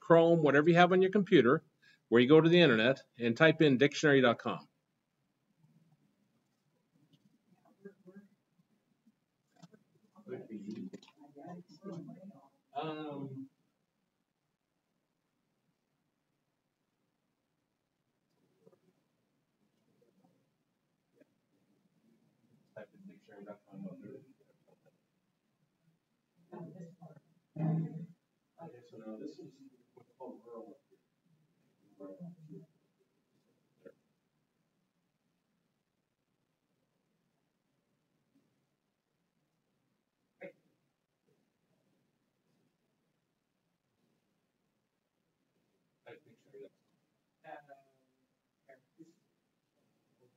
Chrome, whatever you have on your computer, where you go to the internet and type in dictionary.com. Um, type in dictionary.com. Okay, so now this is what's called rural. Type dictionary. Okay. I just click OK. Click up here one time. Type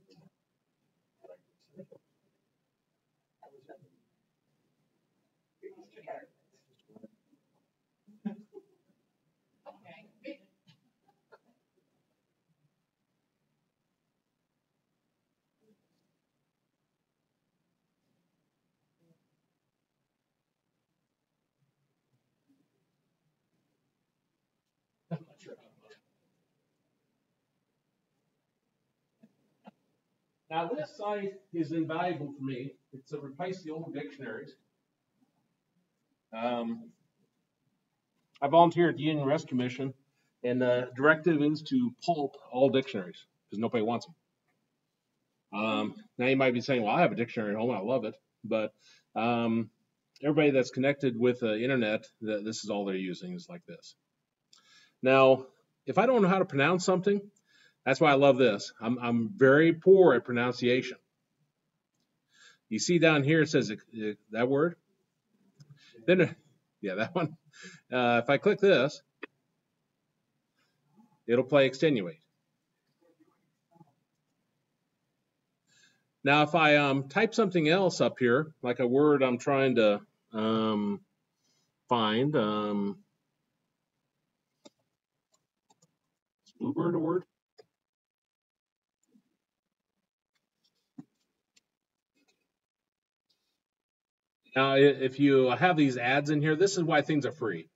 Now this site is invaluable for me. It's to replace the old dictionaries. Um, I volunteer at the Union Rescue Mission, and the directive is to pulp all dictionaries because nobody wants them. Um, now you might be saying, "Well, I have a dictionary at home. I love it," but um, everybody that's connected with the internet, th- this is all they're using is like this. Now, if I don't know how to pronounce something, that's why I love this. I'm, I'm very poor at pronunciation. You see down here it says uh, that word. Then, uh, yeah, that one. Uh, if I click this, it'll play extenuate. Now, if I um, type something else up here, like a word I'm trying to um, find, um, is bluebird a word? Now, if you have these ads in here, this is why things are free.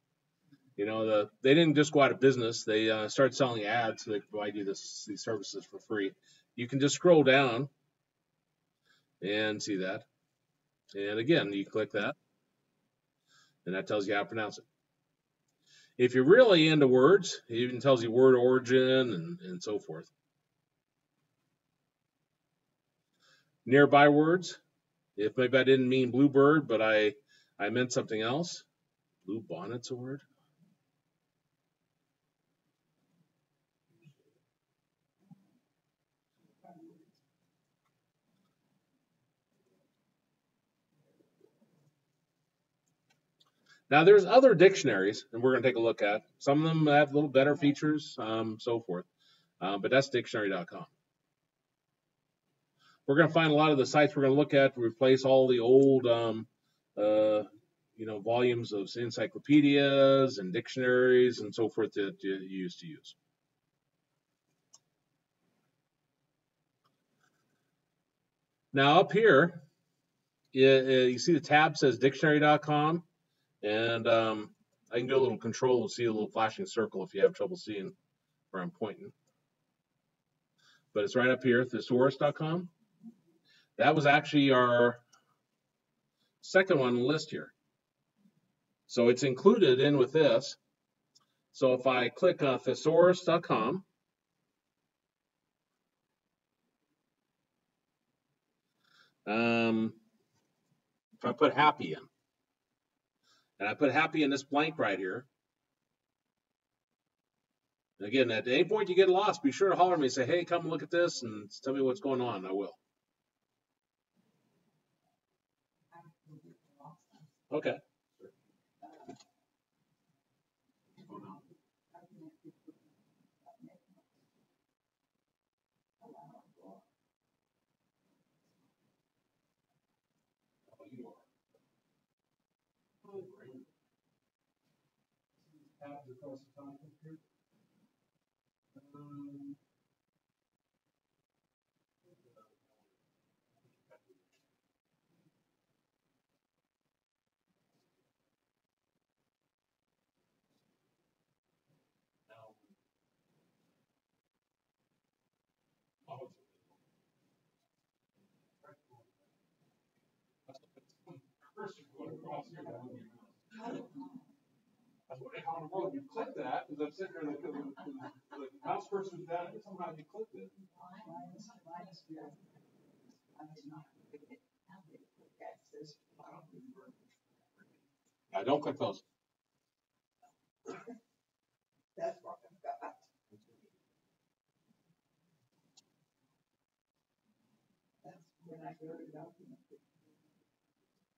You know, the, they didn't just go out of business. They uh, started selling ads, so they provide you this, these services for free. You can just scroll down and see that. And again, you click that, and that tells you how to pronounce it. If you're really into words, it even tells you word origin and, and so forth. Nearby words, if maybe I didn't mean bluebird, but I, I meant something else. Blue bonnet's a word. Now there's other dictionaries, and we're going to take a look at. Some of them have a little better features, um, so forth. Uh, but that's dictionary.com. We're going to find a lot of the sites we're going to look at to replace all the old, um, uh, you know, volumes of encyclopedias and dictionaries and so forth that you used to use. Now up here, you, see the tab says dictionary.com. And um, I can do a little control and see a little flashing circle if you have trouble seeing where I'm pointing. But it's right up here, thesaurus.com. That was actually our second one list here. So it's included in with this. So if I click on thesaurus.com, um, if I put happy in, and I put happy in this blank right here. Again, at any point you get lost, be sure to holler at me and say, hey, come look at this and tell me what's going on. I will. Okay. Across here. that would I was wondering how in the world you click that, because I'm sitting there like, the, the, the mouse cursor's down, somehow you clicked it. Yeah, don't click those. That's what I've got. That's when I go to.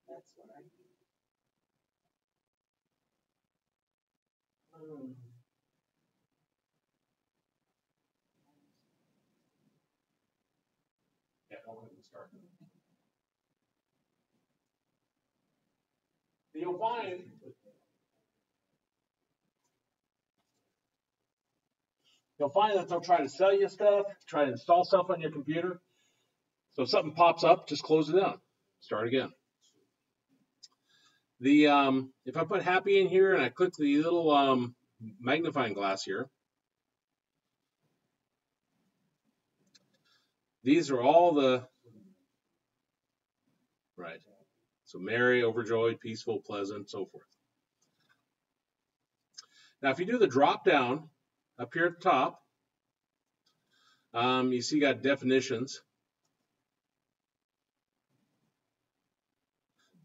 That's what I do. The. You'll find. You'll find that they'll try to sell you stuff, try to install stuff on your computer. So if something pops up, just close it down, start again. The, um, if I put happy in here and I click the little, um, magnifying glass here, these are all the, right. So merry, overjoyed, peaceful, pleasant, so forth. Now, if you do the drop down up here at the top, um, you see you got definitions.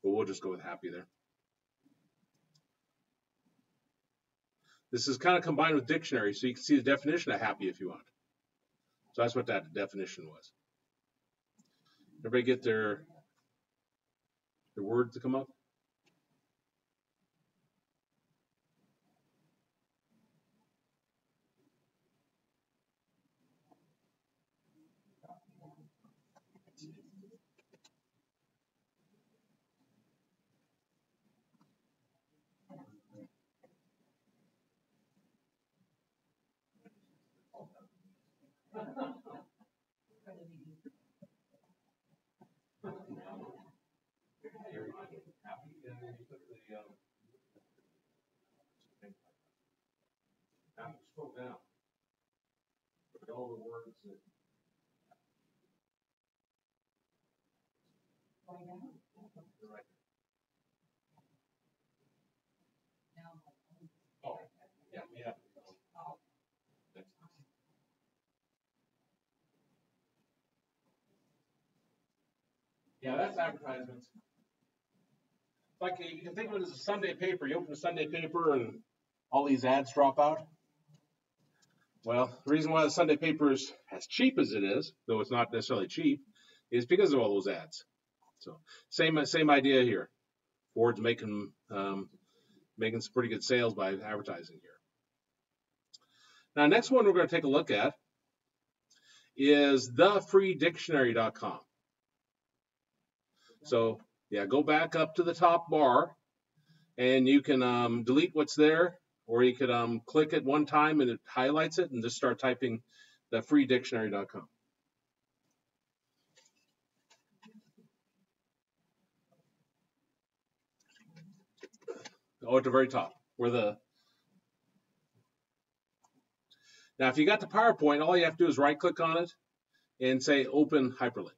But we'll just go with happy there. This is kind of combined with dictionary, so you can see the definition of happy if you want. So that's what that definition was. Everybody get their their word to come up? Um, now scroll down. All the words that. Right. Oh, yeah, we have. Next. Yeah, that's advertisements. Like, you can think of it as a Sunday paper. You open a Sunday paper and all these ads drop out. Well, the reason why the Sunday paper is as cheap as it is, though it's not necessarily cheap, is because of all those ads. So same same idea here. Ford's making um, making some pretty good sales by advertising here. Now, next one we're going to take a look at is thefreedictionary.com. So yeah, go back up to the top bar, and you can um, delete what's there, or you could um, click it one time and it highlights it, and just start typing thefreedictionary.com. Oh, at the very top, where the now, if you got the PowerPoint, all you have to do is right click on it and say open hyperlink.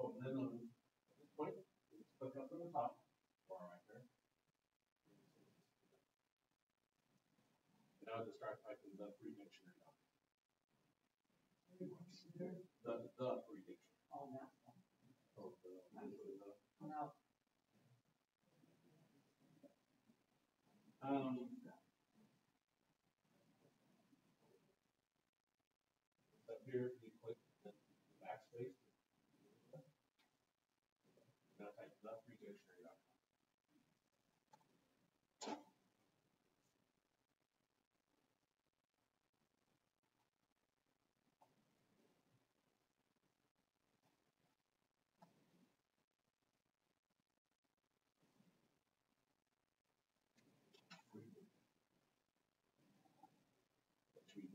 Oh, and then on this point, just click up to the top, bar right there. Just start typing the free dictionary. down. The, the free dictionary. Oh, that one. Oh, the- the- Um. Up here, you click the backspace. Now type the free dictionary. down.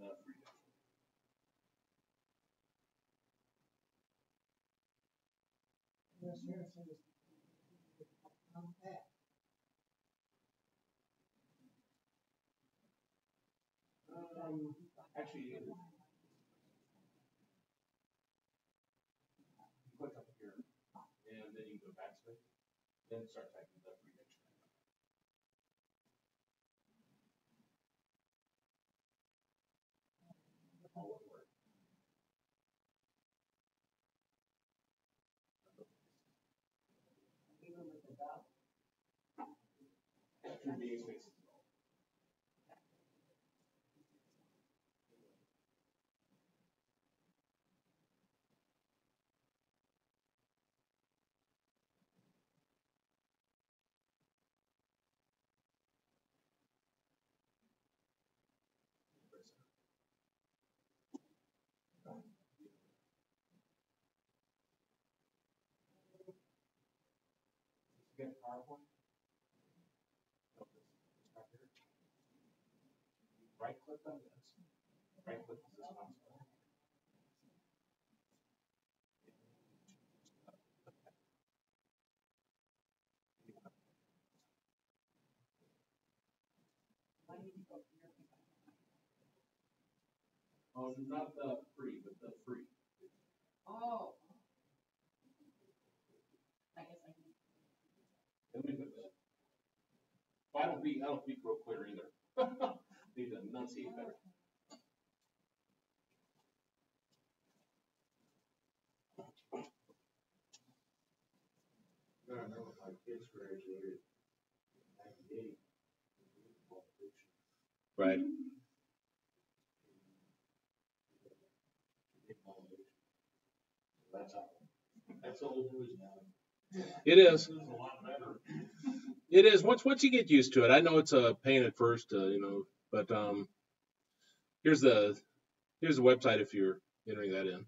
The free. Yes, yes, yes. Um. Actually, you click up here, and then you go backspace, then start typing the free dictionary. All one word. Even with the dot. Meeting spaces. Get PowerPoint. Right click on this. Right click on this console. I need to go here. Oh, not the free, but the free. Oh. I guess I can. Let me put that. Well, I don't speak, I don't speak real clear either. Need to enunciate better. I remember my kids graduated in ninety-eight. Right. That's how, that's old news now. It is. It's a lot better. It is. Once once you get used to it, I know it's a pain at first, uh, you know, but um, here's the here's the website if you're entering that in.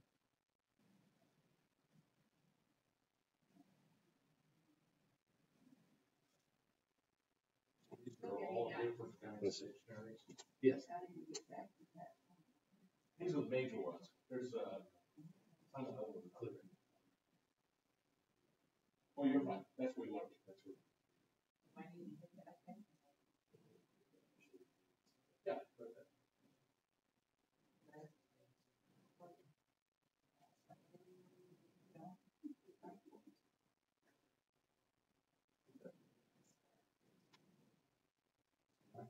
These are all different kinds of Let's see. Yes. How do you get back to that? These are the major ones. There's uh, tons of other ones. clear. Oh, you're fine. That's where you want to be. That's where. I need to get back there. Yeah. right there. I took over. How do you get down?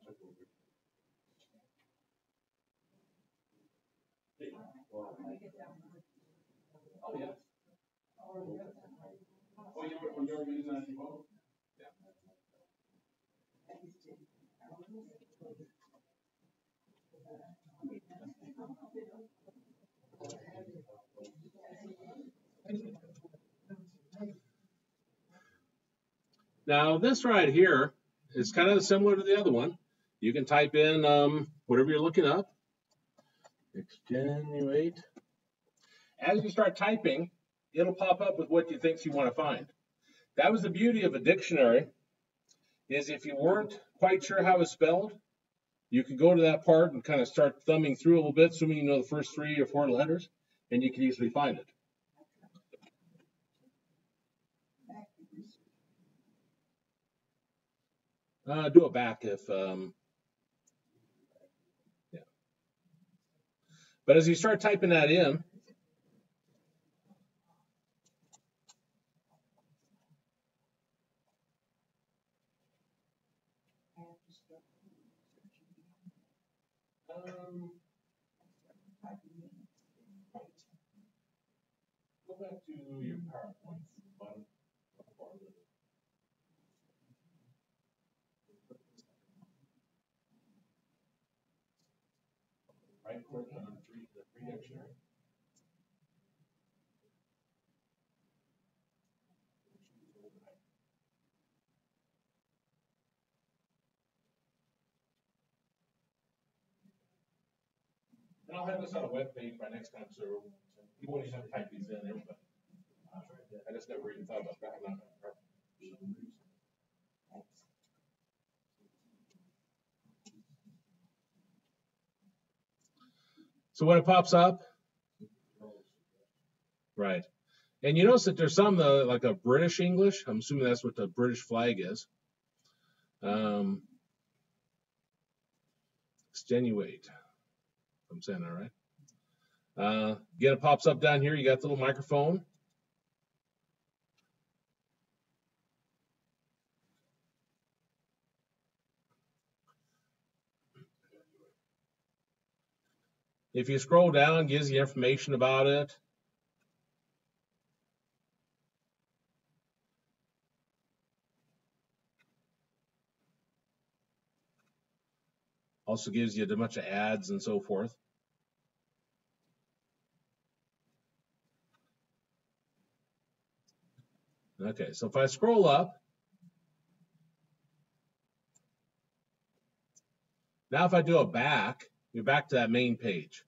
Now, this right here is kind of similar to the other one. You can type in um, whatever you're looking up. Extenuate. As you start typing, it'll pop up with what you think you want to find. That was the beauty of a dictionary, is if you weren't quite sure how it's spelled, you could go to that part and kind of start thumbing through a little bit, assuming you know the first three or four letters, and you can easily find it. Uh, do it back if, um, But as you start typing that in, I have to start researching again. um, Typing in. go back to your PowerPoint. bottom- bottom part of it. Right click on three, the free dictionary. And I'll have this on a web page by next time, so you won't even have to type these in, everybody. I just never even thought about that. So when it pops up, right. And you notice that there's some uh, like a British English. I'm assuming that's what the British flag is. Um, extenuate. I'm saying that right. Uh, again, it pops up down here. You got the little microphone. If you scroll down, gives you information about it. Also gives you a bunch of ads and so forth. Okay, so if I scroll up, now if I do a back, you're back to that main page.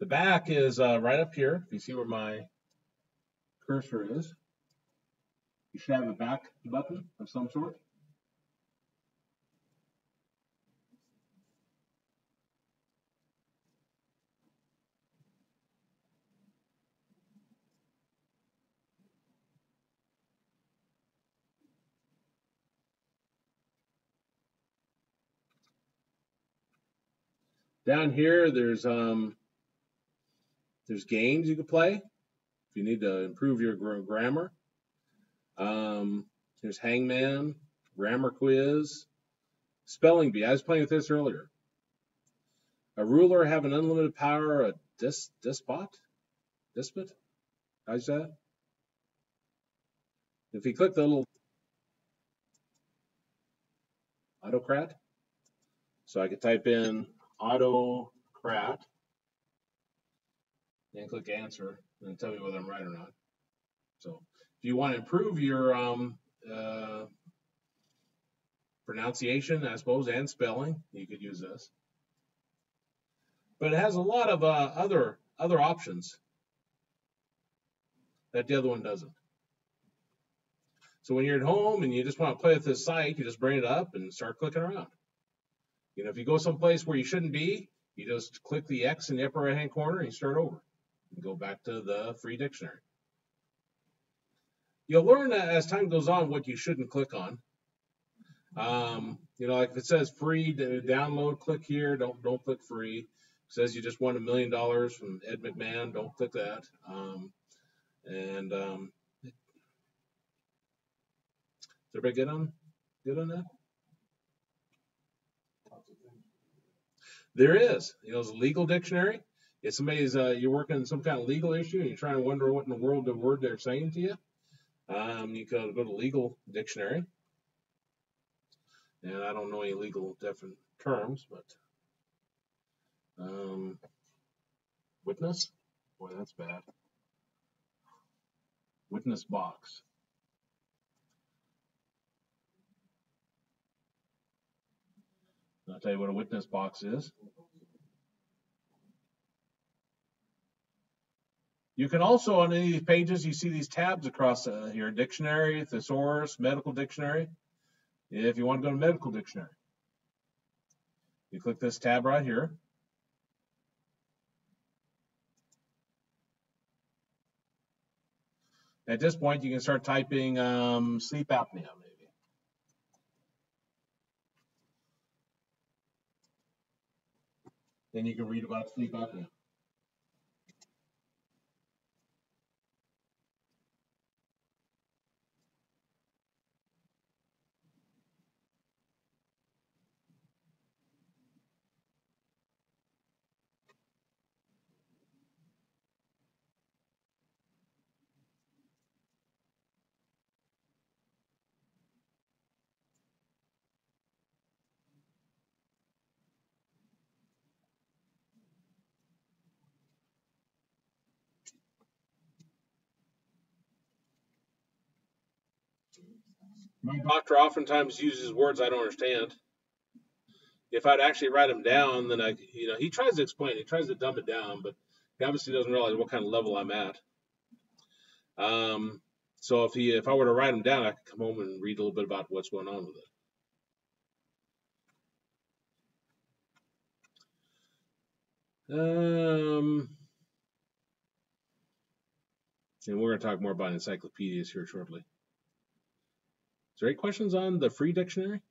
The back is uh, right up here. If you see where my cursor is, you should have a back button of some sort. Down here, there's um, there's games you can play if you need to improve your grammar. Um, there's Hangman, grammar quiz, spelling bee. I was playing with this earlier. A ruler have an unlimited power. A dis, despot, despot. How's that? If you click the little autocrat, so I could type in autocrat and click answer and tell me whether I'm right or not. So if you want to improve your um, uh, pronunciation, I suppose, and spelling, you could use this. But it has a lot of uh, other other options that the other one doesn't. So when you're at home and you just want to play with this site, you just bring it up and start clicking around. You know, if you go someplace where you shouldn't be, you just click the X in the upper right hand corner and you start over go back to the free dictionary. You'll learn as time goes on what you shouldn't click on. Um, you know, like if it says free download, click here. Don't don't click free. It says you just won a million dollars from Ed McMahon. Don't click that. Um, and um, is everybody good on good on that? There is. You know, it's a legal dictionary. If somebody's uh, you're working on some kind of legal issue and you're trying to wonder what in the world the word they're saying to you, um, you can go to legal dictionary. And I don't know any legal different terms, but um, witness. Boy, that's bad. Witness box. I'll tell you what a witness box is. You can also, on any of these pages, you see these tabs across uh, here, dictionary, thesaurus, medical dictionary. If you want to go to medical dictionary, you click this tab right here. At this point, you can start typing um, sleep apnea. Then you can read about sleep apnea. My doctor oftentimes uses words I don't understand. If I'd actually write them down, then I, you know, he tries to explain, he tries to dumb it down, but he obviously doesn't realize what kind of level I'm at. Um, so if he, if I were to write them down, I could come home and read a little bit about what's going on with it. Um, and we're going to talk more about encyclopedias here shortly. There any questions on the free dictionary?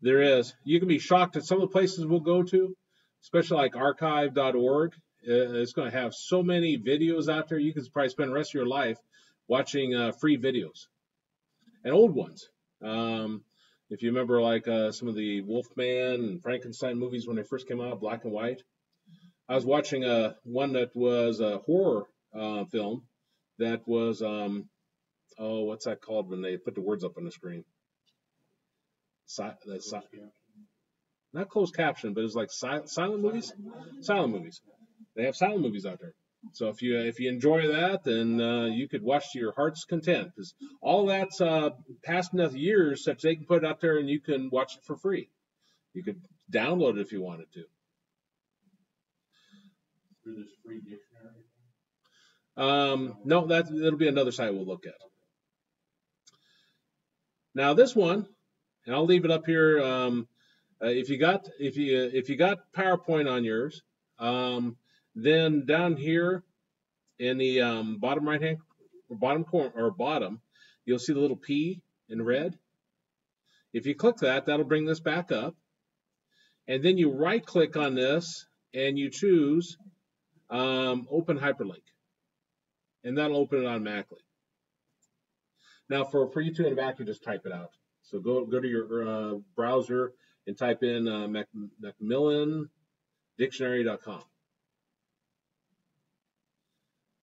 There is. You can be shocked at some of the places we'll go to, especially like archive.org. It's going to have so many videos out there. You can probably spend the rest of your life watching uh, free videos and old ones. Um, if you remember, like uh, some of the Wolfman and Frankenstein movies when they first came out, black and white. I was watching a one that was a horror uh, film that was um, oh, what's that called when they put the words up on the screen? Si- the si- not closed caption, but it's like si- silent movies. Silent movies. They have silent movies out there. So if you if you enjoy that, then uh, you could watch to your heart's content because all that's uh, past enough years that they can put it out there and you can watch it for free. You could download it if you wanted to. Through this free dictionary. Um, no, that that'll be another site we'll look at. Now this one, and I'll leave it up here. Um, uh, if you got if you if you got PowerPoint on yours, um, then down here in the um, bottom right hand or bottom corner or bottom, you'll see the little P in red. If you click that, that'll bring this back up, and then you right click on this and you choose um, Open Hyperlink and that'll open it automatically. Now, for, for you the back, you just type it out. So go go to your uh, browser and type in uh, Mac.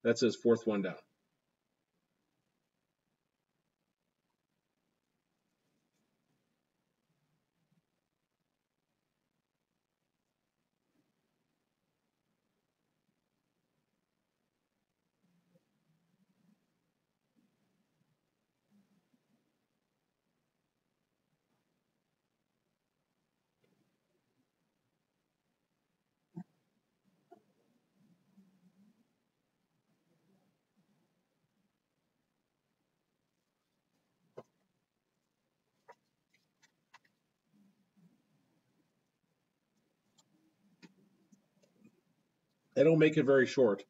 That says fourth one down. They don't make it very short.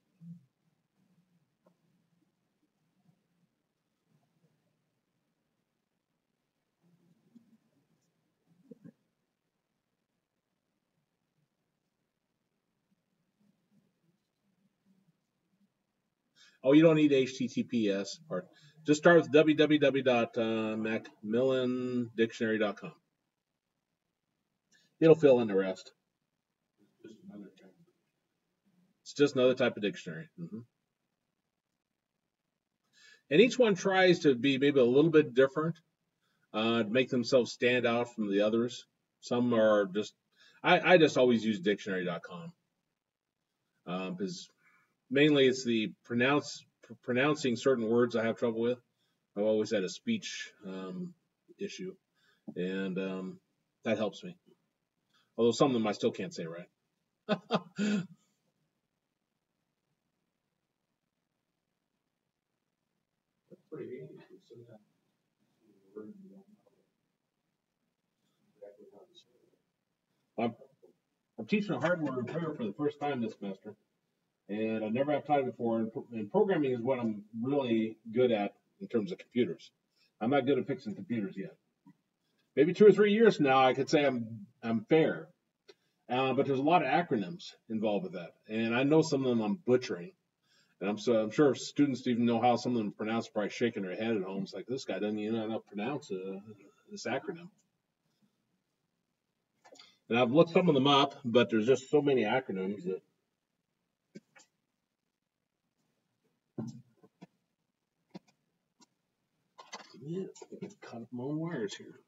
Oh, you don't need HTTPS part. Just start with www.macmillandictionary.com. Uh, It'll fill in the rest. Just another kind of It's just another type of dictionary. hmm And each one tries to be maybe a little bit different, uh, to make themselves stand out from the others. Some are just, I, I just always use dictionary.com because mainly it's the pronounce pr- pronouncing certain words I have trouble with. I've always had a speech um, issue, and um, that helps me. Although some of them I still can't say right. That's pretty handy, because sometimes the word you don't know exactly how to say it. I'm teaching a hardware repair for the first time this semester, and I never have it before. And, and programming is what I'm really good at in terms of computers. I'm not good at fixing computers yet. Maybe two or three years now, I could say I'm I'm fair. Uh, but there's a lot of acronyms involved with that, and I know some of them I'm butchering. And I'm so I'm sure students even know how some of them pronounce, probably shaking their head at home. It's like this guy doesn't even know how to pronounce uh, this acronym. And I've looked some of them up, but there's just so many acronyms that. Yeah, cut up my own wires here.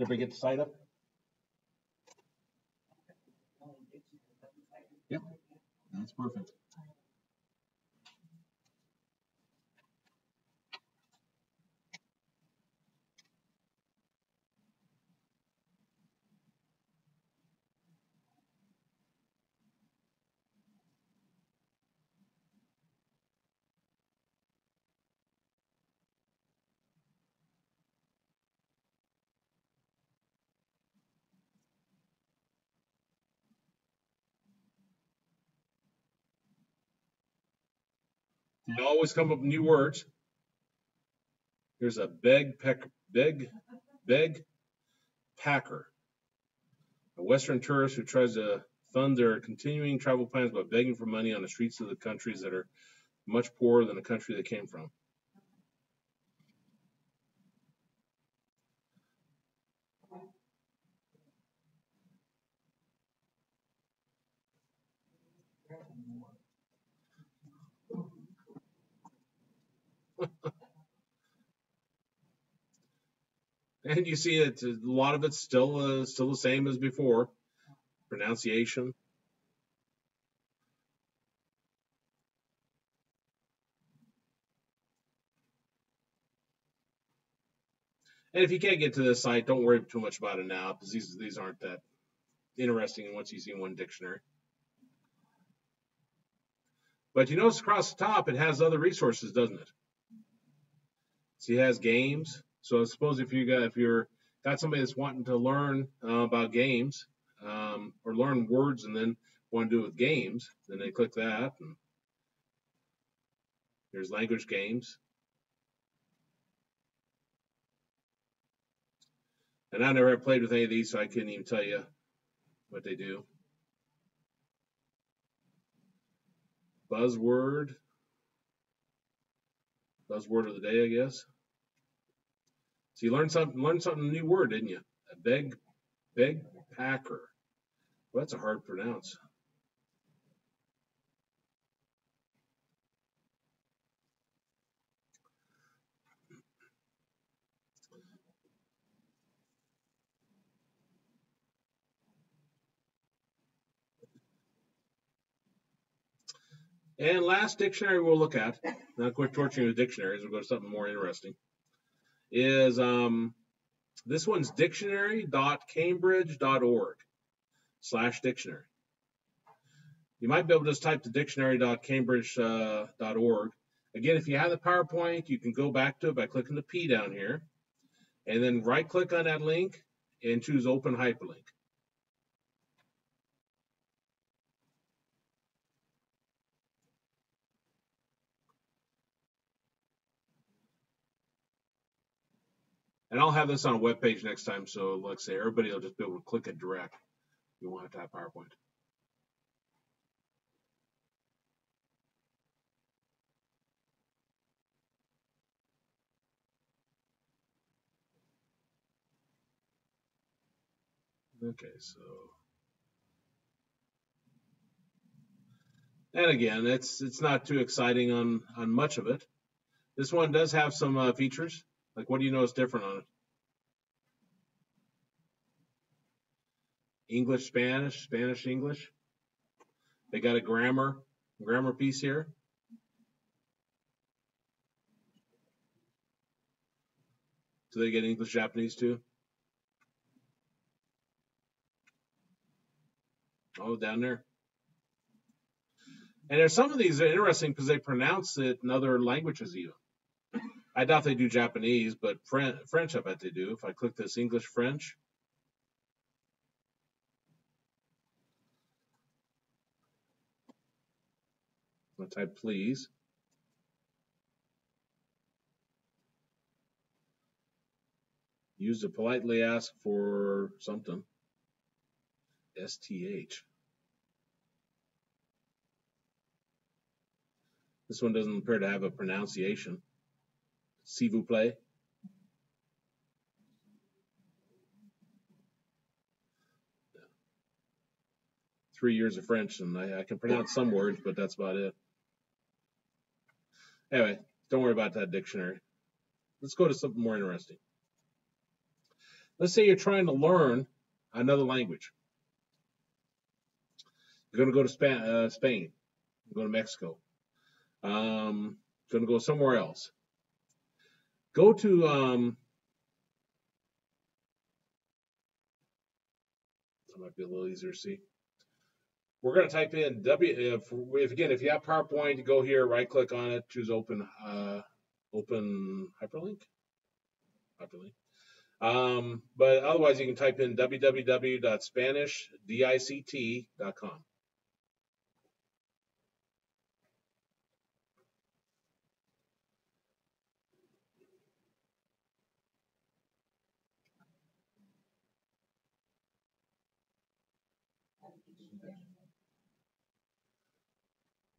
Everybody get the site up? Yep. That's perfect. You always come up with new words. Here's a beg peck beg beg packer. A Western tourist who tries to fund their continuing travel plans by begging for money on the streets of the countries that are much poorer than the country they came from. And you see it, a lot of it's still uh, still the same as before. Pronunciation. And if you can't get to this site, don't worry too much about it now because these these aren't that interesting once you see one dictionary. But you notice across the top it has other resources, doesn't it? It has games. So I suppose if you got if you're got somebody that's wanting to learn uh, about games um, or learn words and then want to do it with games, then they click that and there's language games. And I never played with any of these, so I couldn't even tell you what they do. Buzzword. Buzzword of the day, I guess. So you learned something, learned something new word, didn't you? A big, big packer. Well, that's a hard pronounce. And last dictionary we'll look at, not quit torturing the dictionaries, we'll go to something more interesting, is um, this one's dictionary.cambridge.org slash dictionary. You might be able to just type the dictionary.cambridge.org. Again, if you have the PowerPoint, you can go back to it by clicking the P down here, and then right click on that link and choose Open Hyperlink. And I'll have this on a web page next time, so like I say, everybody will just be able to click it direct. You have to have PowerPoint. Okay, so. And again, it's it's not too exciting on on much of it. This one does have some uh, features. Like, what do you know is different on it? English, Spanish, Spanish, English. They got a grammar, grammar piece here. Do they get English, Japanese too? Oh, down there. And there's some of these are interesting because they pronounce it in other languages even. I doubt they do Japanese, but French, I bet they do. If I click this English French, I'll type please. Use to politely ask for something. STH. This one doesn't appear to have a pronunciation. S'il vous plaît. Three years of French, and I, I can pronounce some words, but that's about it. Anyway, don't worry about that dictionary. Let's go to something more interesting. Let's say you're trying to learn another language. You're going to go to uh, Spain, go to Mexico, um, going to go somewhere else. Go to um, that might be a little easier to see. We're going to type in W. If, if again, if you have PowerPoint, go here, right click on it, choose Open uh, Open Hyperlink. Hyperlink. Um, but otherwise, you can type in www.spanishdict.com.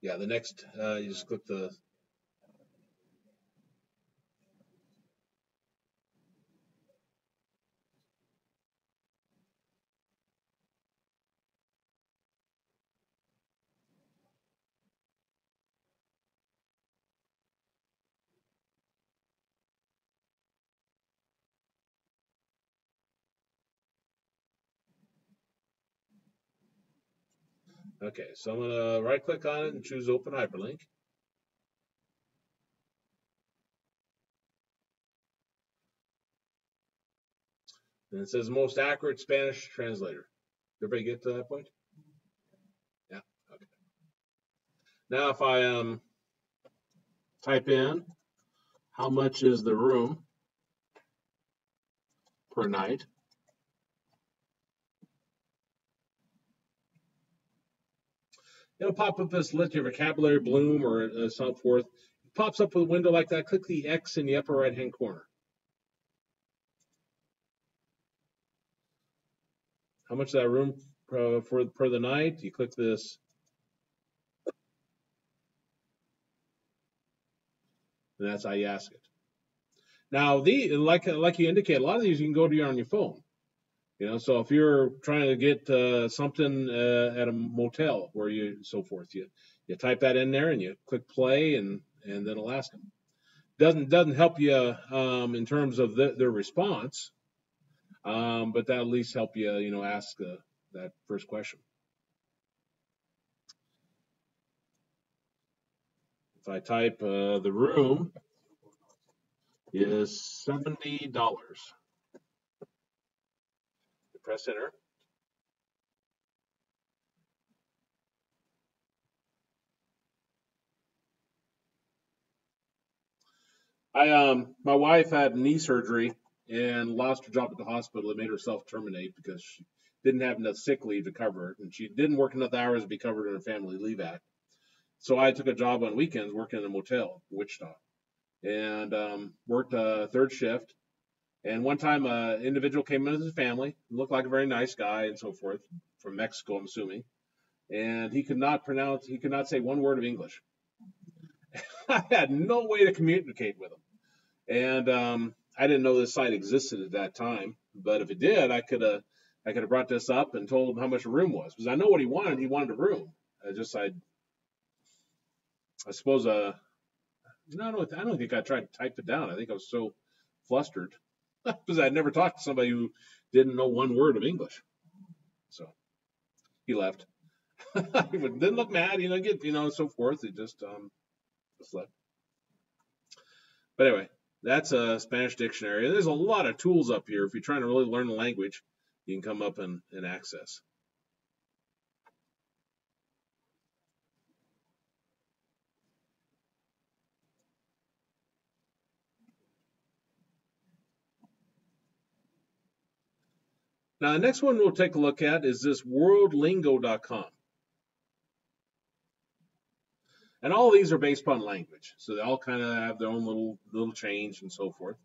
Yeah, the next, uh, you just click the, okay, so I'm gonna right click on it and choose open hyperlink. And it says most accurate Spanish translator. Everybody get to that point? Yeah, okay. Now if I um type in how much is the room per night? It'll pop up this let your vocabulary bloom or uh, so forth. It pops up with a window like that. Click the X in the upper right hand corner. How much that room uh, for per the night? You click this. And that's how you ask it. Now, the like like you indicate, a lot of these you can go to on your phone. You know, so if you're trying to get uh, something uh, at a motel where you so forth, you you type that in there and you click play and and then them. Doesn't doesn't help you um, in terms of the, their response, um, but that at least help you you know ask uh, that first question. If I type uh, the room is seventy dollars press enter. I um my wife had knee surgery and lost her job at the hospital. It made her self terminate because she didn't have enough sick leave to cover it, and she didn't work enough hours to be covered in her Family Leave Act. So I took a job on weekends working in a motel, Wichita, and um, worked a third shift and one time, an individual came in with his family, looked like a very nice guy and so forth, from Mexico, I'm assuming. And he could not pronounce, he could not say one word of English. I had no way to communicate with him. And um, I didn't know this site existed at that time, but if it did, I could have, I could have brought this up and told him how much a room was because I know what he wanted. He wanted a room. I just, I, I suppose, uh, no, I don't, I don't think I tried to type it down. I think I was so flustered because I'd never talked to somebody who didn't know one word of English. So he left. he didn't look mad, you know, get you know, so forth. He just um just left. But anyway, that's a Spanish dictionary. There's a lot of tools up here. If you're trying to really learn the language, you can come up and, and access. Now, the next one we'll take a look at is this worldlingo.com. And all these are based upon language. So they all kind of have their own little little change and so forth.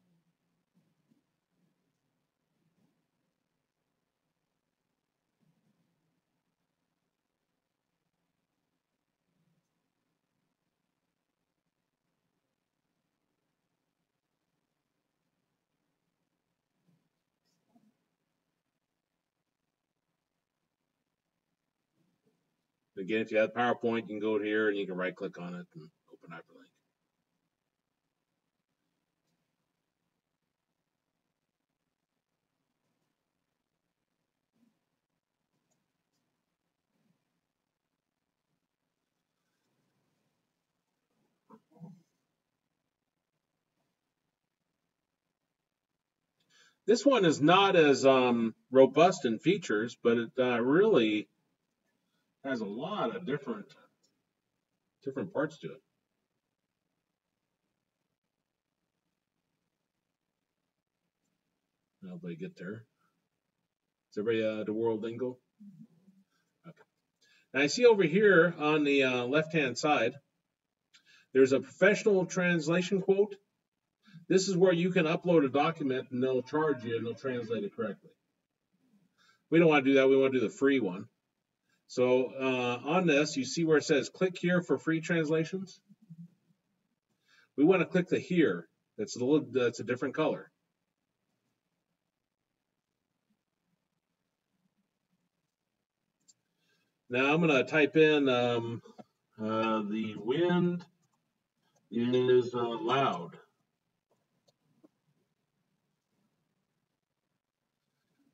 Again, if you have PowerPoint, you can go here and you can right click on it and open hyperlink. This one is not as um, robust in features, but it uh, really has a lot of different different parts to it. Nobody get there. Is everybody uh, the WorldLingo? Okay. Now I see over here on the uh, left-hand side, there's a professional translation quote. This is where you can upload a document and they'll charge you and they'll translate it correctly. We don't want to do that. We want to do the free one. So uh, on this, you see where it says click here for free translations. We want to click the here. That's a little. That's a different color. Now I'm going to type in um, uh, the wind is uh, loud.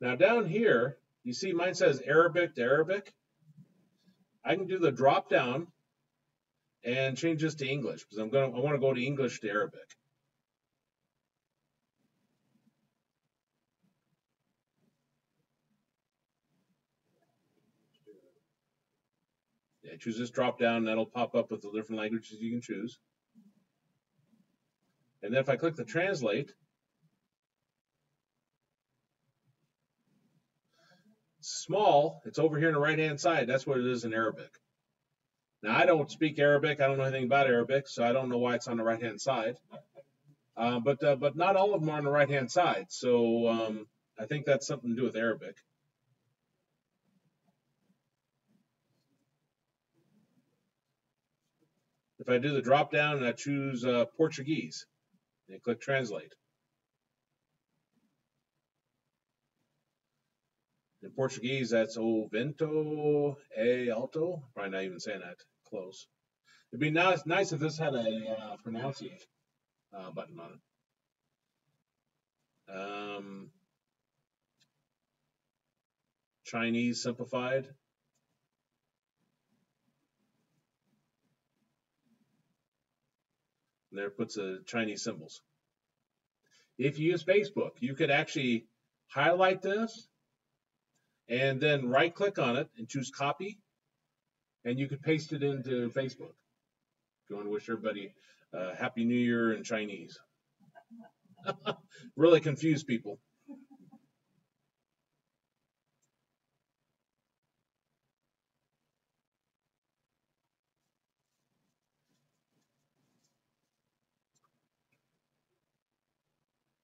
Now down here, you see mine says Arabic to Arabic. I can do the drop down and change this to English because I'm going to, I want to go to English to Arabic. Yeah, choose this drop down, that'll pop up with the different languages you can choose. And then if I click the translate, small, it's over here on the right hand side. That's what it is in Arabic. Now, I don't speak Arabic. I don't know anything about Arabic, so I don't know why it's on the right hand side. Uh, but uh, but not all of them are on the right hand side. So um, I think that's something to do with Arabic. If I do the drop down and I choose uh, Portuguese and click translate. In Portuguese, that's o vento e alto. Probably not even saying that close. It'd be nice, nice if this had a uh, pronunciation uh, button on it. Um, Chinese simplified. And there puts the Chinese symbols. If you use Facebook, you could actually highlight this and then right click on it and choose copy and you could paste it into Facebook. If you want to wish everybody uh, Happy New Year in Chinese. really confuse people.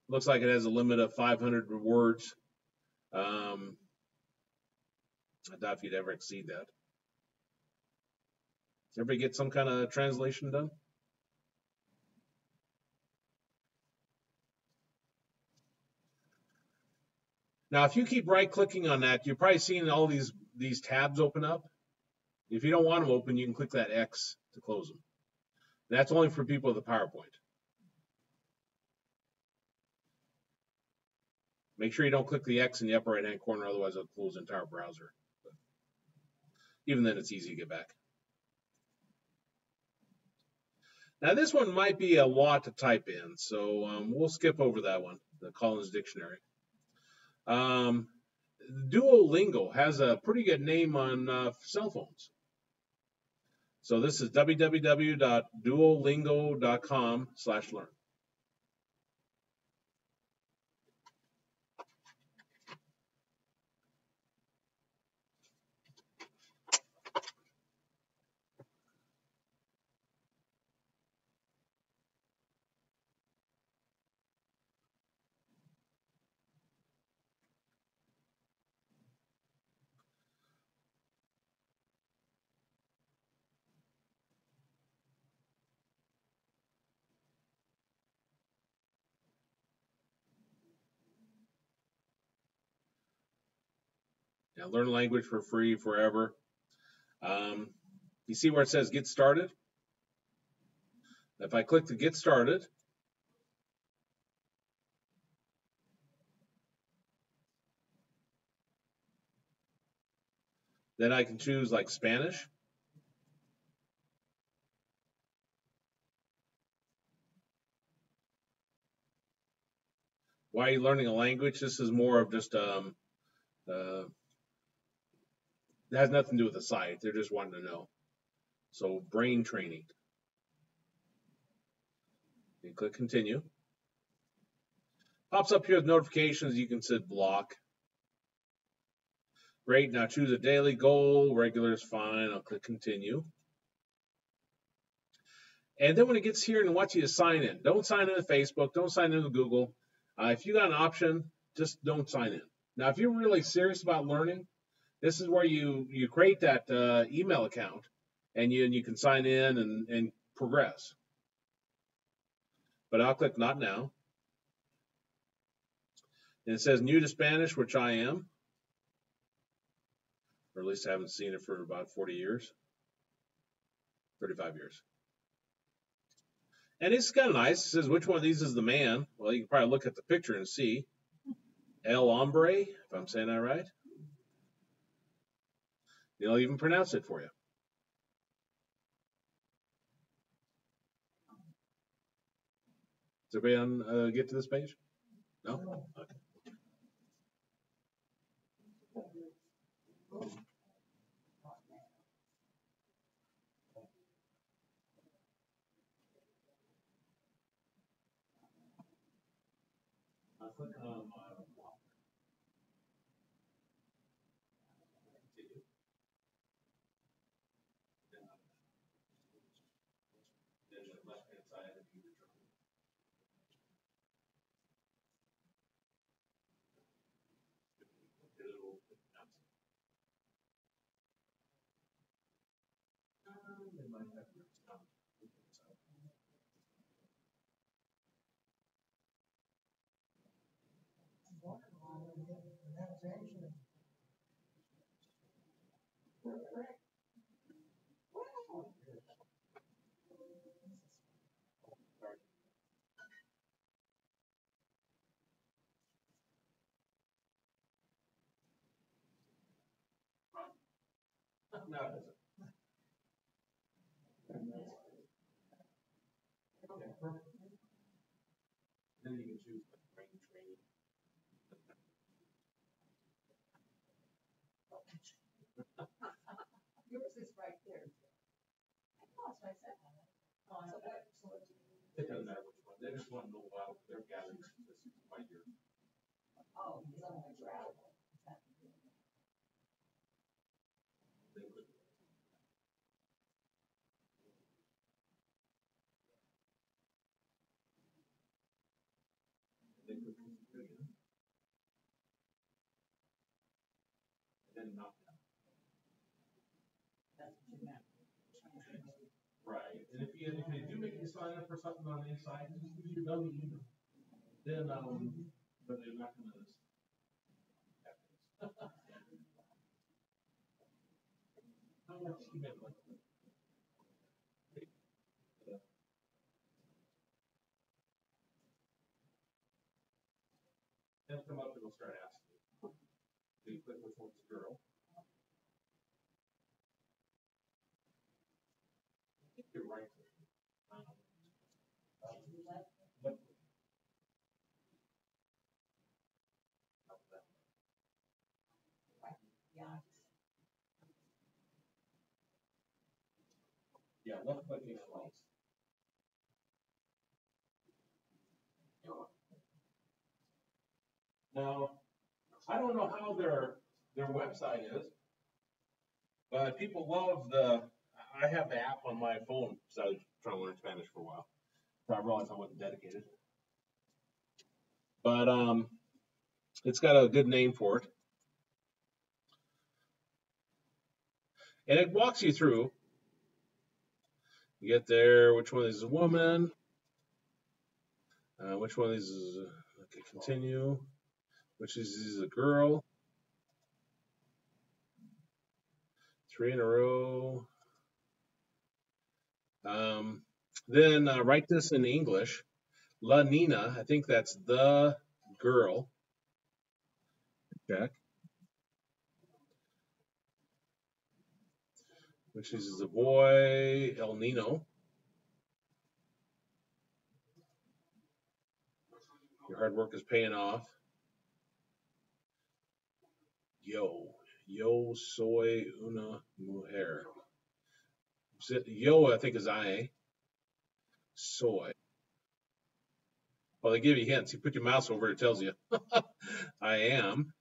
Looks like it has a limit of 500 words. Um, I doubt if you'd ever exceed that. Everybody get some kind of translation done? Now, if you keep right clicking on that, you're probably seeing all these, these tabs open up. If you don't want them open, you can click that X to close them. That's only for people with a PowerPoint. Make sure you don't click the X in the upper right hand corner, otherwise it'll close the entire browser. Even then, it's easy to get back. Now, this one might be a lot to type in, so um, we'll skip over that one, the Collins Dictionary. Um, Duolingo has a pretty good name on uh, cell phones. So this is www.duolingo.com slash learn. Yeah, learn language for free forever. Um, you see where it says get started? If I click to get started, then I can choose like Spanish. Why are you learning a language? This is more of just um, uh, it has nothing to do with the site. They're just wanting to know. So brain training. You click continue. Pops up here with notifications. You can set block. Great. Now choose a daily goal. Regular is fine. I'll click continue. And then when it gets here and wants you to sign in, don't sign in to Facebook. Don't sign in to Google. Uh, if you got an option, just don't sign in. Now, if you're really serious about learning, This is where you you create that uh, email account, and you and you can sign in and and progress. But I'll click not now. And it says new to Spanish, which I am, or at least I haven't seen it for about 40 years, 35 years. And it's kind of nice. It says which one of these is the man. Well, you can probably look at the picture and see. El Hombre, if I'm saying that right. They'll even pronounce it for you. Does everybody on, uh, get to this page? No? Okay click on my continue. Then I- then the left-hand side of you return. It'll announce it. Um, they might have your sound. No, it doesn't. Okay, perfect. Then you can choose like brain training. Yours is right there. I said. Oh, so that, so what do you- It doesn't matter which one, they just want to know why they're gathering statistics by year. Oh, he's on the gravel. They would- They would continue. And then not that. That's what you meant. Right, and if you, if they do make you sign up for something on the site, just use your dummy email. Then, um, but they're not gonna. How much email? They'll come up and they'll start asking. you. Do you click which one's the girl? I think you're right. Yeah. Left clicking allows. Now, I don't know how their, their website is, but people love the, I have the app on my phone, so I was trying to learn Spanish for a while. So I realized I wasn't dedicated. But, um, it's got a good name for it. And it walks you through. You get there, which one of these is a woman? Uh, which one of these is, okay, continue. Which is, is a girl? Three in a row. Um, then uh, write this in English. La Nina, I think that's the girl. Check. Which is the boy El Nino. Your hard work is paying off. Yo, yo soy una mujer. Yo, I think is I. Soy. Well, they give you hints. You put your mouse over it, it tells you. I am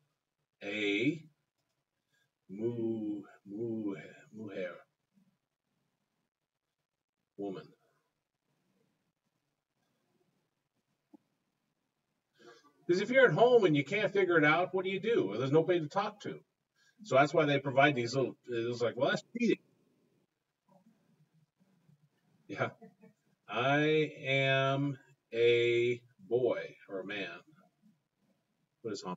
a mu, mu, mujer. Woman. Because if you're at home and you can't figure it out, what do you do? Well, there's nobody to talk to. So that's why they provide these little, it was like, well, that's cheating. Yeah. I am a boy or a man. What is hom-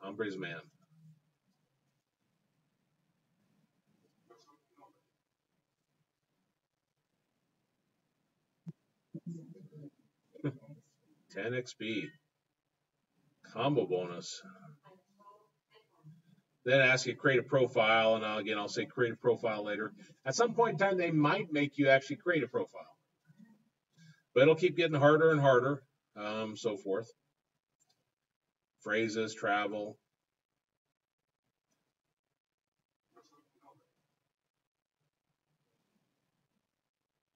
hombre is man? Ten XP. Combo bonus. Then ask you to create a profile, and I'll, again, I'll say create a profile later. At some point in time, they might make you actually create a profile. But it'll keep getting harder and harder, um, so forth. Phrases, travel.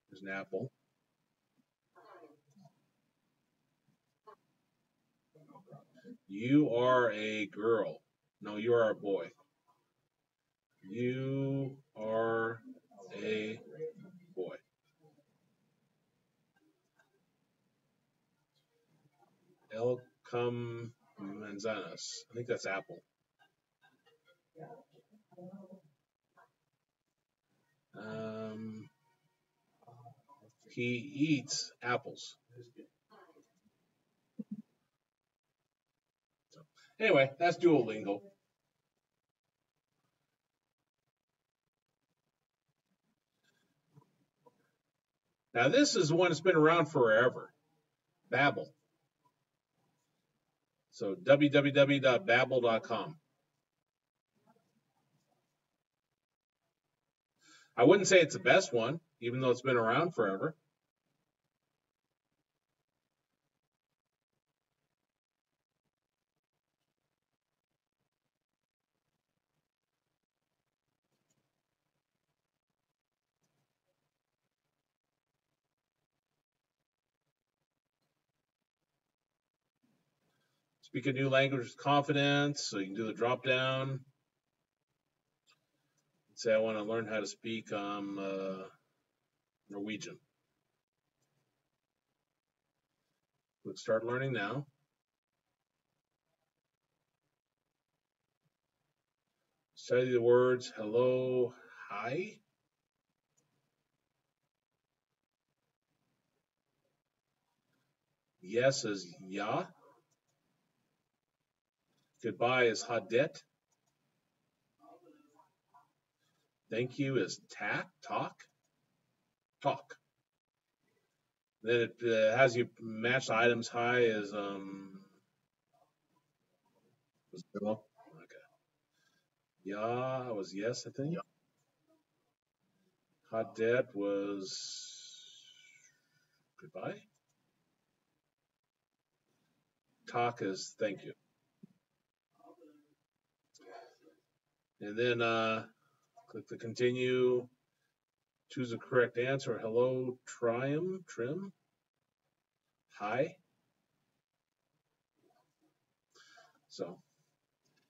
There's an apple. You are a girl. No, you are a boy. You are a boy. El cum manzanas. I think that's apple. Um, he eats apples. Anyway, that's Duolingo. Now this is one that's been around forever. Babbel. So www.babbel.com. I wouldn't say it's the best one, even though it's been around forever. Speak a new language with confidence. So you can do the drop down. Say I want to learn how to speak um, uh, Norwegian. Click start learning now. Study the words hello, hi. Yes is ja. Goodbye is hadet. Thank you is tak, talk, talk. Then it uh, has you match the items. high is um. Was? Okay. Yeah was yes, I think. Hadet was goodbye. Talk is thank you. And then uh, click the continue, choose the correct answer. Hello, Trium, Trim. Hi. So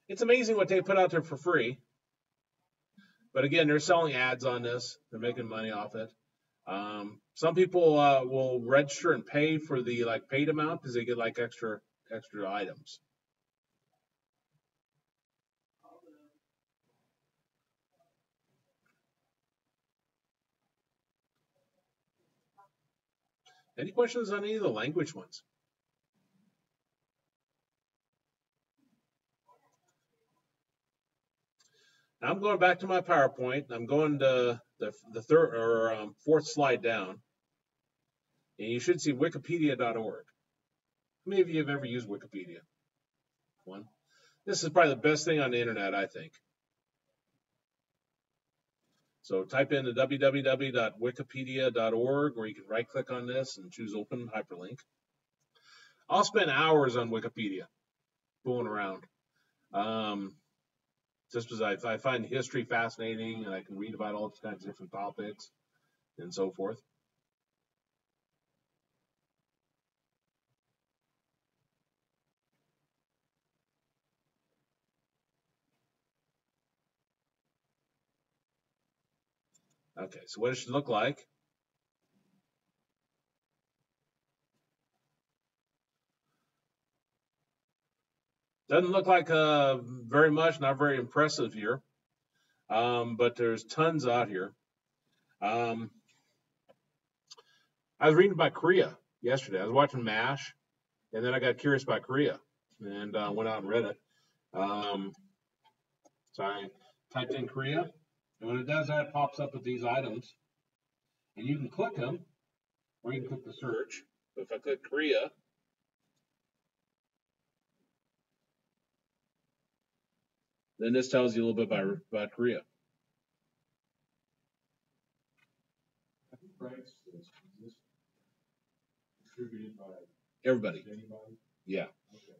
it's amazing what they put out there for free. But again, they're selling ads on this. They're making money off it. Um, some people uh, will register and pay for the like paid amount because they get like extra extra items. Any questions on any of the language ones? Now I'm going back to my PowerPoint. I'm going to the, the third or um, fourth slide down. And you should see wikipedia.org. How many of you have ever used Wikipedia? One. This is probably the best thing on the internet, I think. So type in the www.wikipedia.org, or you can right click on this and choose open hyperlink. I'll spend hours on Wikipedia, fooling around. Um, just because I, I find history fascinating and I can read about all kinds of different topics and so forth. Okay, so what it should look like. Doesn't look like uh, very much, not very impressive here. Um, but there's tons out here. Um, I was reading about Korea yesterday. I was watching MASH, and then I got curious about Korea and uh, went out and read it. Um, so I typed in Korea, and when it does that, it pops up with these items, and you can click them, or you can click the search. But if I click Korea, then this tells you a little bit about, about Korea. Who writes this? Is this distributed by Everybody. Yeah.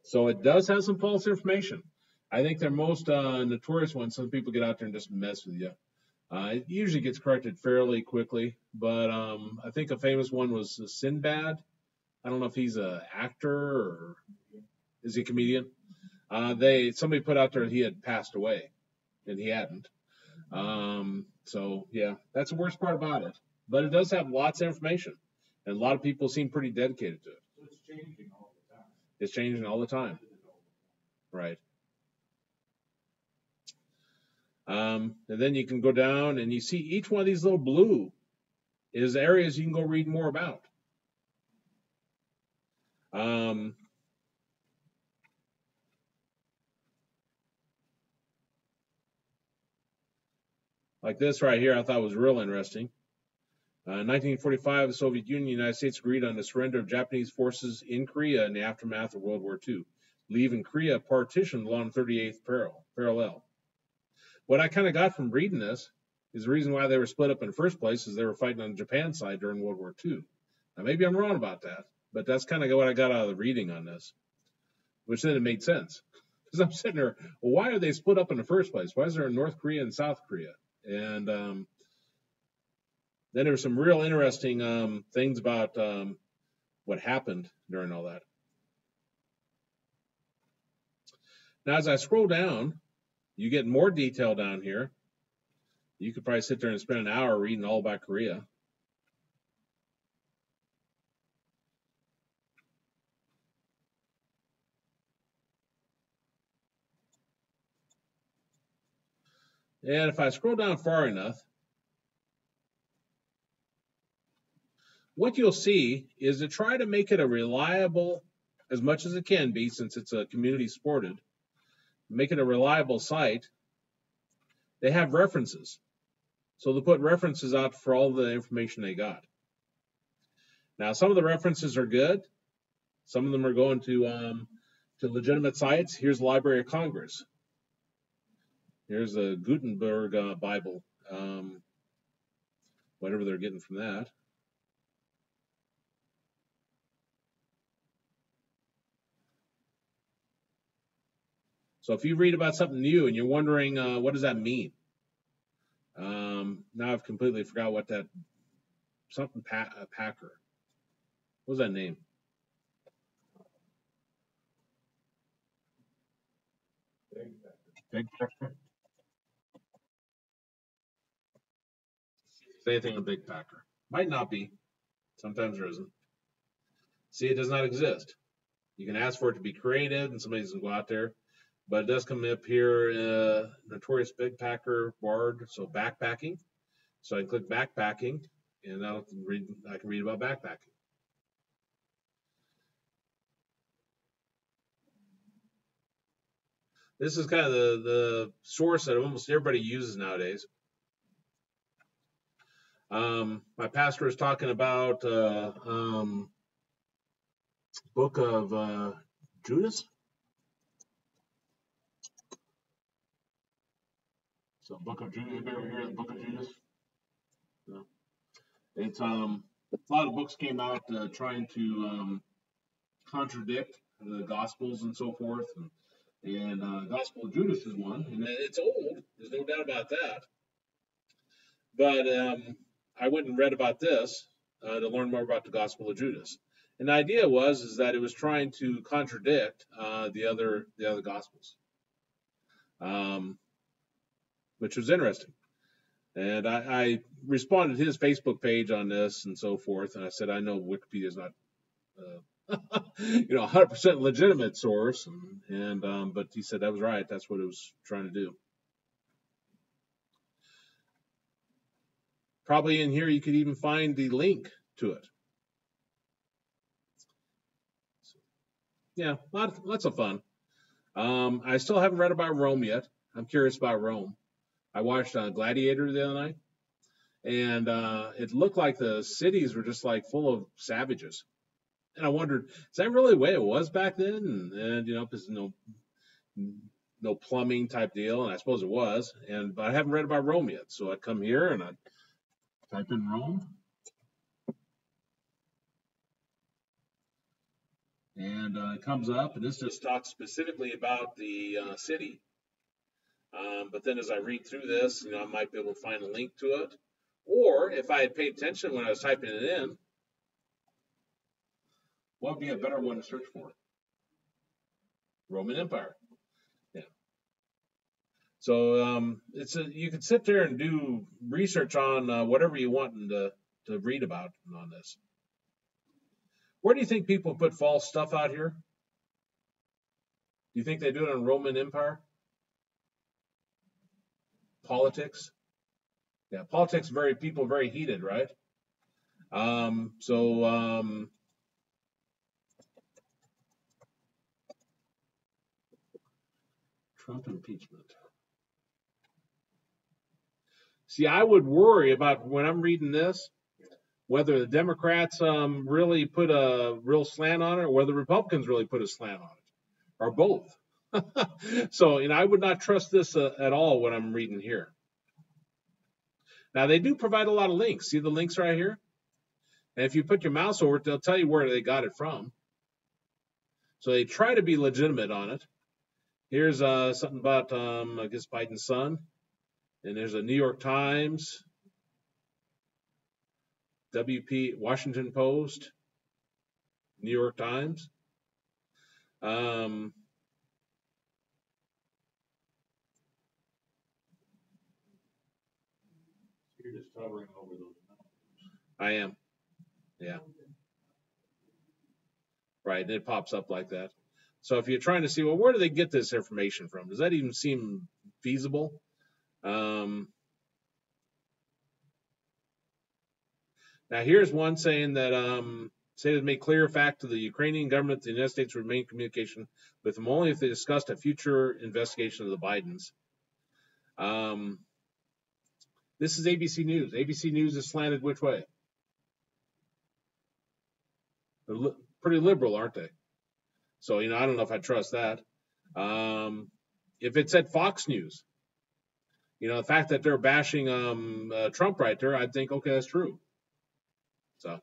So it does have some false information. I think their most uh, notorious ones. Some people get out there and just mess with you. Uh, it usually gets corrected fairly quickly, but um, I think a famous one was Sinbad. I don't know if he's an actor or is he a comedian. Uh, they somebody put out there he had passed away, and he hadn't. Um, so yeah, that's the worst part about it. But it does have lots of information, and a lot of people seem pretty dedicated to it. So it's changing all the time. It's changing all the time. Right. Um, and then you can go down and you see each one of these little blue is areas you can go read more about. Um, like this right here, I thought was real interesting. Uh, in 1945, the Soviet Union and the United States agreed on the surrender of Japanese forces in Korea in the aftermath of World War II, leaving Korea partitioned along the 38th parallel. What I kind of got from reading this is the reason why they were split up in the first place is they were fighting on the Japan side during World War II. Now, maybe I'm wrong about that, but that's kind of what I got out of the reading on this, which then it made sense. Because I'm sitting there, well, why are they split up in the first place? Why is there a North Korea and South Korea? And um, then there were some real interesting um, things about um, what happened during all that. Now, as I scroll down, you get more detail down here. You could probably sit there and spend an hour reading all about Korea. And if I scroll down far enough, what you'll see is to try to make it a reliable, as much as it can be, since it's a community supported, make it a reliable site. They have references. So they'll put references out for all the information they got. Now, some of the references are good. Some of them are going to um, to legitimate sites. Here's the Library of Congress. Here's the Gutenberg uh, Bible, um, whatever they're getting from that. So if you read about something new and you're wondering uh, what does that mean, um, now I've completely forgot what that something pa- uh, Packer. What was that name? Big Packer. Say anything on Big Packer. Might not be. Sometimes there isn't. See, it does not exist. You can ask for it to be created, and somebody's gonna go out there. But it does come up here, uh, notorious big packer bard, so backpacking. So I can click backpacking, and read. I can read about backpacking. This is kind of the the source that almost everybody uses nowadays. Um, my pastor was talking about uh, um, book of uh, Judas. So book of Judas. Anybody ever hear the book of Judas? No. It's um a lot of books came out uh, trying to um, contradict the Gospels and so forth, and, and uh, Gospel of Judas is one, and it's old. There's no doubt about that. But um, I went and read about this uh, to learn more about the Gospel of Judas. And the idea was is that it was trying to contradict uh, the other the other Gospels, um, which was interesting. And I, I responded to his Facebook page on this and so forth, and I said I know Wikipedia is not uh, you know, 100% legitimate source. And, and um, but he said that was right. That's what it was trying to do. Probably in here you could even find the link to it. Yeah, lots, lots of fun. Um, I still haven't read about Rome yet. I'm curious about Rome. I watched uh, Gladiator the other night, and uh, it looked like the cities were just like full of savages. And I wondered, is that really the way it was back then? And, and you know, because no, no plumbing type deal, and I suppose it was. And but I haven't read about Rome yet, so I'd come here and I'd type in Rome, and uh, it comes up, and this just talks specifically about the uh, city. Um, but then as I read through this, you know, I might be able to find a link to it. Or if I had paid attention when I was typing it in, what would be a better one to search for? Roman Empire. Yeah. So um, it's a, you could sit there and do research on uh, whatever you want to to read about on this. Where do you think people put false stuff out here? Do you think they do it on Roman Empire? Politics? Yeah, politics very people very heated, right? Um, so um, Trump impeachment. See, I would worry about when I'm reading this whether the Democrats um, really put a real slant on it or whether the Republicans really put a slant on it or both. so, you know, I would not trust this uh, at all when I'm reading here. Now, they do provide a lot of links. See the links right here? And if you put your mouse over it, they'll tell you where they got it from. So they try to be legitimate on it. Here's uh, something about, um, I guess, Biden's son. And there's a New York Times, WP, Washington Post, New York Times. Um, over those. I am. Yeah. Right. And it pops up like that. So if you're trying to see, well, where do they get this information from? Does that even seem feasible? Um, now, here's one saying that um, say to make clear fact to the Ukrainian government, the United States would remain in communication with them only if they discussed a future investigation of the Bidens. Um, this is ABC News. ABC News is slanted which way? They're li- pretty liberal, aren't they? So, you know, I don't know if I trust that. Um, if it said Fox News, you know, the fact that they're bashing um, uh, Trump right there, I'd think, okay, that's true. So,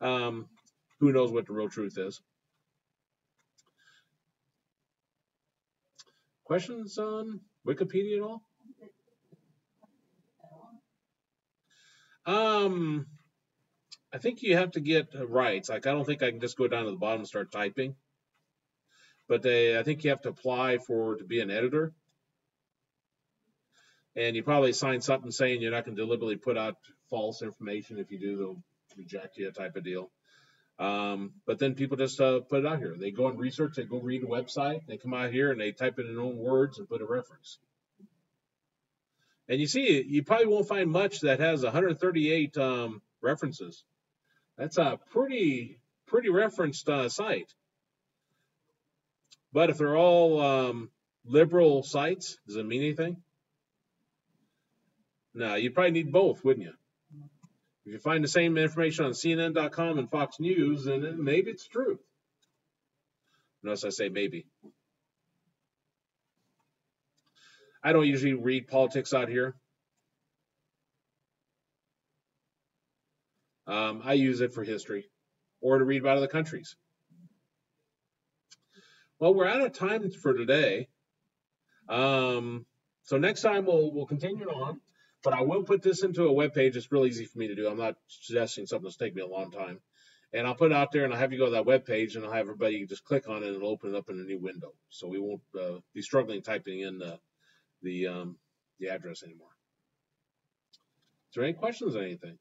um, who knows what the real truth is? Questions on Wikipedia at all? Um, I think you have to get uh, rights. Like, I don't think I can just go down to the bottom and start typing. But they, I think you have to apply for to be an editor. And you probably sign something saying you're not going to deliberately put out false information. If you do, they'll reject you, type of deal. Um, but then people just uh, put it out here. They go and research. They go read a website. They come out here and they type it in their own words and put a reference. And you see, you probably won't find much that has 138 um, references. That's a pretty pretty referenced uh, site. But if they're all um, liberal sites, does it mean anything? No, you probably need both, wouldn't you? If you find the same information on CNN.com and Fox News, then maybe it's true. Notice I say maybe. I don't usually read politics out here. Um, I use it for history or to read about other countries. Well, we're out of time for today. Um, so next time we'll we'll continue on, but I will put this into a web page. It's real easy for me to do. I'm not suggesting something that's take me a long time. And I'll put it out there and I'll have you go to that web page and I'll have everybody just click on it and it'll open it up in a new window. So we won't uh, be struggling typing in the the um, the address anymore. Is there any questions or anything?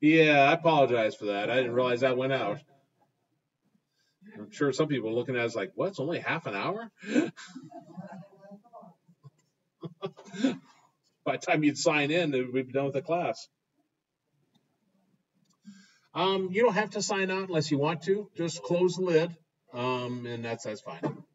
Yeah, I apologize for that. I didn't realize that went out. I'm sure some people are looking at us like, what? It's only half an hour? By the time you'd sign in, we'd be done with the class. Um, you don't have to sign out unless you want to. Just close the lid. Um, and that's that's fine.